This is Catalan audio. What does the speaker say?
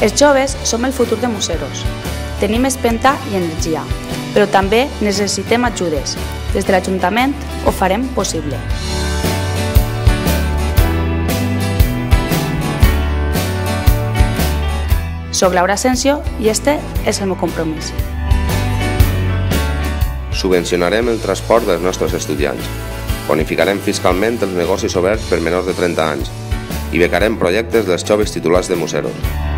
Els joves som el futur de Museros. Tenim espenta i energia, però també necessitem ajudes. Des de l'Ajuntament ho farem possible. Soc Laura Asensio i este és el meu compromís. Subvencionarem el transport dels nostres estudiants. Bonificarem fiscalment els negocis oberts per menors de 30 anys i becarem projectes dels joves titulars de Museros.